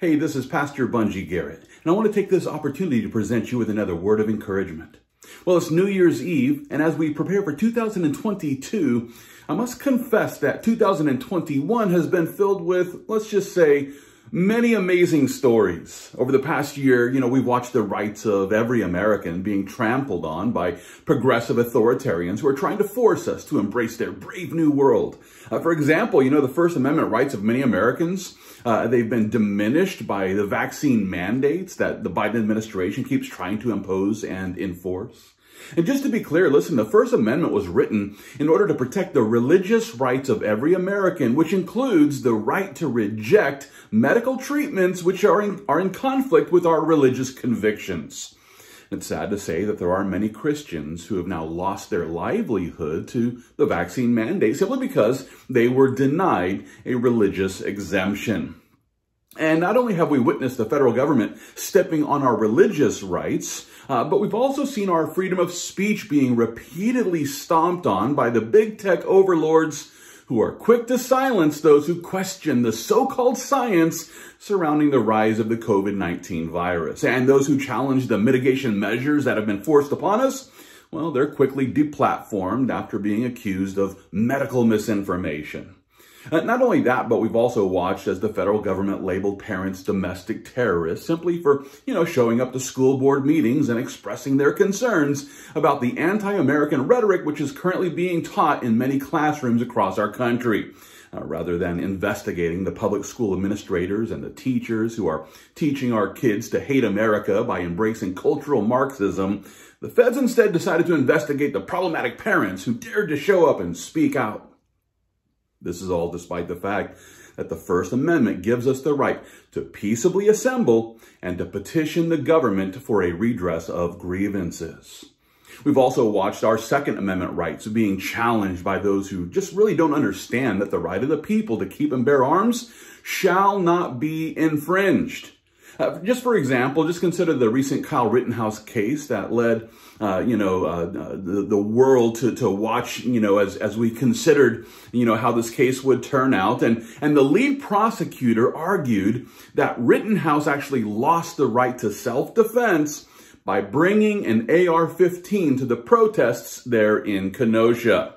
Hey, this is Pastor Bunjee Garrett, and I want to take this opportunity to present you with another word of encouragement. Well, it's New Year's Eve, and as we prepare for 2022, I must confess that 2021 has been filled with, let's just say, many amazing stories. Over the past year, you know, we've watched the rights of every American being trampled on by progressive authoritarians who are trying to force us to embrace their brave new world. Uh, for example, you know, the First Amendment rights of many Americans, uh, they've been diminished by the vaccine mandates that the Biden administration keeps trying to impose and enforce. And just to be clear, listen, the First Amendment was written in order to protect the religious rights of every American, which includes the right to reject medical treatments which are in, are in conflict with our religious convictions. It's sad to say that there are many Christians who have now lost their livelihood to the vaccine mandate simply because they were denied a religious exemption. And not only have we witnessed the federal government stepping on our religious rights, uh, but we've also seen our freedom of speech being repeatedly stomped on by the big tech overlords who are quick to silence those who question the so-called science surrounding the rise of the COVID-19 virus. And those who challenge the mitigation measures that have been forced upon us, well, they're quickly deplatformed after being accused of medical misinformation. Uh, not only that, but we've also watched as the federal government labeled parents domestic terrorists simply for, you know, showing up to school board meetings and expressing their concerns about the anti-American rhetoric which is currently being taught in many classrooms across our country. Uh, rather than investigating the public school administrators and the teachers who are teaching our kids to hate America by embracing cultural Marxism, the feds instead decided to investigate the problematic parents who dared to show up and speak out. This is all despite the fact that the First Amendment gives us the right to peaceably assemble and to petition the government for a redress of grievances. We've also watched our Second Amendment rights being challenged by those who just really don't understand that the right of the people to keep and bear arms shall not be infringed. Uh, just for example, just consider the recent Kyle Rittenhouse case that led, uh, you know, uh, the, the world to, to watch, you know, as, as we considered, you know, how this case would turn out. And, and the lead prosecutor argued that Rittenhouse actually lost the right to self-defense by bringing an AR-15 to the protests there in Kenosha.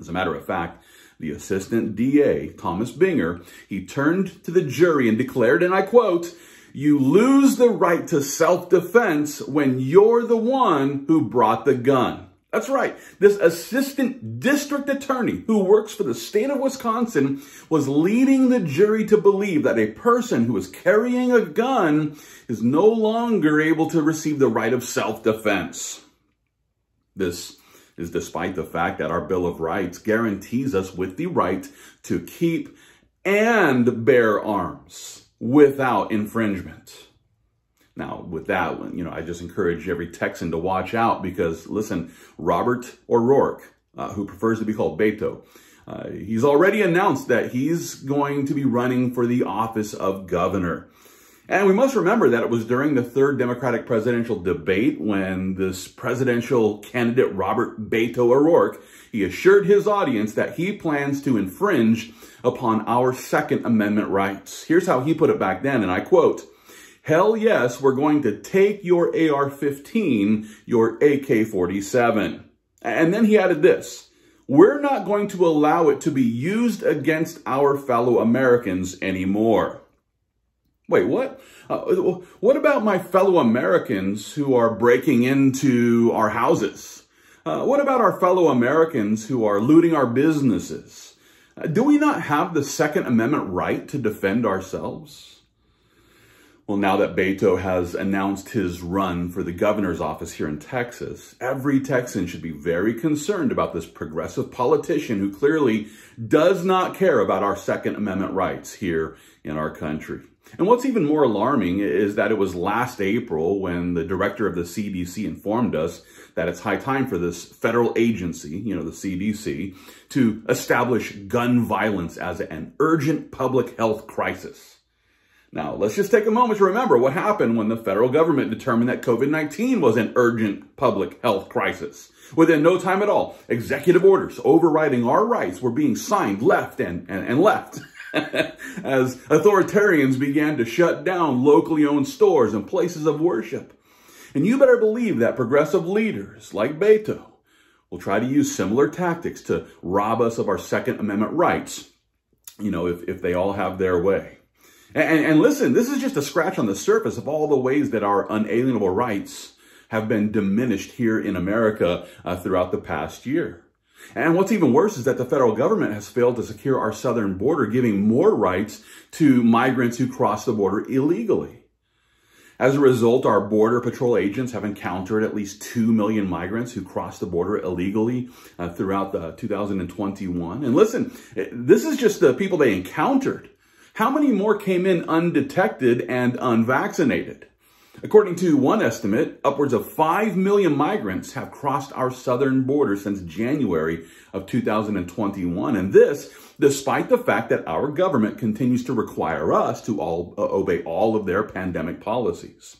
As a matter of fact, the assistant DA, Thomas Binger, he turned to the jury and declared, and I quote, you lose the right to self-defense when you're the one who brought the gun. That's right. This assistant district attorney who works for the state of Wisconsin was leading the jury to believe that a person who is carrying a gun is no longer able to receive the right of self-defense. This is despite the fact that our Bill of Rights guarantees us with the right to keep and bear arms without infringement. Now, with that, you know, I just encourage every Texan to watch out because, listen, Robert O'Rourke, uh, who prefers to be called Beto, uh, he's already announced that he's going to be running for the office of governor. And we must remember that it was during the third Democratic presidential debate when this presidential candidate, Robert Beto O'Rourke, he assured his audience that he plans to infringe upon our Second Amendment rights. Here's how he put it back then, and I quote, Hell yes, we're going to take your AR-15, your AK-47. And then he added this, we're not going to allow it to be used against our fellow Americans anymore. Wait, what? Uh, what about my fellow Americans who are breaking into our houses? Uh, what about our fellow Americans who are looting our businesses? Uh, do we not have the Second Amendment right to defend ourselves? Well, now that Beto has announced his run for the governor's office here in Texas, every Texan should be very concerned about this progressive politician who clearly does not care about our Second Amendment rights here in our country. And what's even more alarming is that it was last April when the director of the CDC informed us that it's high time for this federal agency, you know, the CDC, to establish gun violence as an urgent public health crisis. Now, let's just take a moment to remember what happened when the federal government determined that COVID-19 was an urgent public health crisis. Within no time at all, executive orders overriding our rights were being signed left and, and, and left. as authoritarians began to shut down locally owned stores and places of worship. And you better believe that progressive leaders like Beto will try to use similar tactics to rob us of our Second Amendment rights, you know, if, if they all have their way. And, and listen, this is just a scratch on the surface of all the ways that our unalienable rights have been diminished here in America uh, throughout the past year. And what's even worse is that the federal government has failed to secure our southern border, giving more rights to migrants who cross the border illegally. As a result, our Border Patrol agents have encountered at least 2 million migrants who crossed the border illegally uh, throughout the 2021. And listen, this is just the people they encountered. How many more came in undetected and unvaccinated? According to one estimate, upwards of 5 million migrants have crossed our southern border since January of 2021. And this, despite the fact that our government continues to require us to all, uh, obey all of their pandemic policies.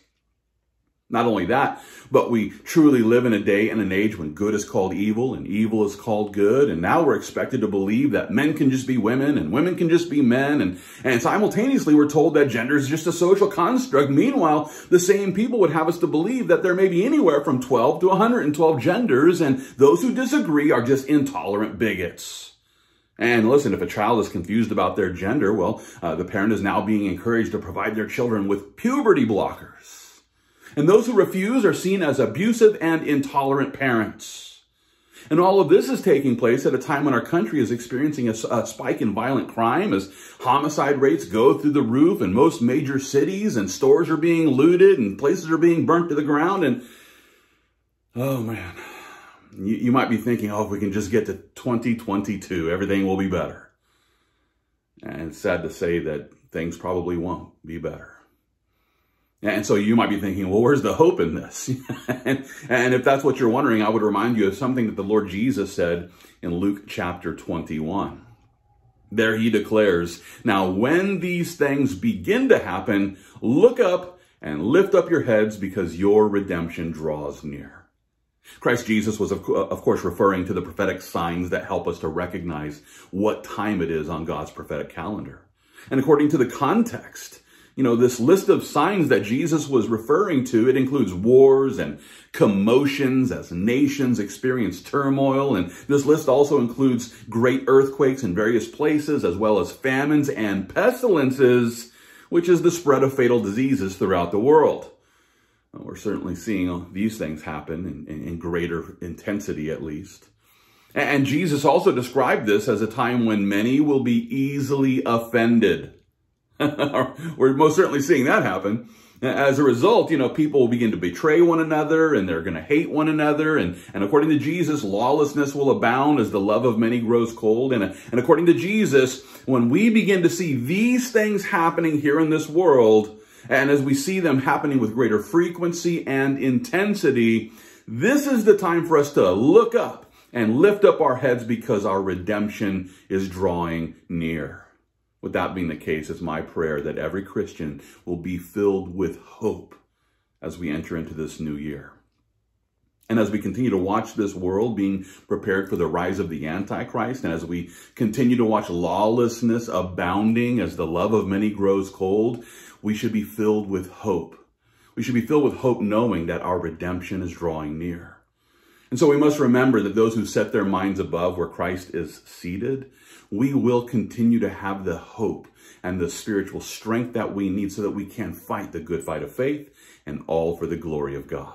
Not only that, but we truly live in a day and an age when good is called evil and evil is called good. And now we're expected to believe that men can just be women and women can just be men. And, and simultaneously, we're told that gender is just a social construct. Meanwhile, the same people would have us to believe that there may be anywhere from 12 to 112 genders. And those who disagree are just intolerant bigots. And listen, if a child is confused about their gender, well, uh, the parent is now being encouraged to provide their children with puberty blockers. And those who refuse are seen as abusive and intolerant parents. And all of this is taking place at a time when our country is experiencing a, a, spike in violent crime as homicide rates go through the roof in most major cities and stores are being looted and places are being burnt to the ground. And oh man, you, you might be thinking, oh, if we can just get to 2022, everything will be better. And it's sad to say that things probably won't be better. And so you might be thinking, well, where's the hope in this? and, and, if that's what you're wondering, I would remind you of something that the Lord Jesus said in Luke chapter 21. There he declares, Now when these things begin to happen, look up and lift up your heads because your redemption draws near. Christ Jesus was, of course, referring to the prophetic signs that help us to recognize what time it is on God's prophetic calendar. And according to the context, you know, this list of signs that Jesus was referring to, it includes wars and commotions as nations experience turmoil. And this list also includes great earthquakes in various places, as well as famines and pestilences, which is the spread of fatal diseases throughout the world. We're certainly seeing these things happen in, in, greater intensity, at least. And Jesus also described this as a time when many will be easily offended. We're most certainly seeing that happen. As a result, you know, people will begin to betray one another and they're going to hate one another. And, and according to Jesus, lawlessness will abound as the love of many grows cold. And, and according to Jesus, when we begin to see these things happening here in this world, and as we see them happening with greater frequency and intensity, this is the time for us to look up and lift up our heads because our redemption is drawing near. With that being the case, it's my prayer that every Christian will be filled with hope as we enter into this new year. And as we continue to watch this world being prepared for the rise of the Antichrist, and as we continue to watch lawlessness abounding as the love of many grows cold, we should be filled with hope. We should be filled with hope knowing that our redemption is drawing near. And so we must remember that those who set their minds above where Christ is seated, we will continue to have the hope and the spiritual strength that we need so that we can fight the good fight of faith and all for the glory of God.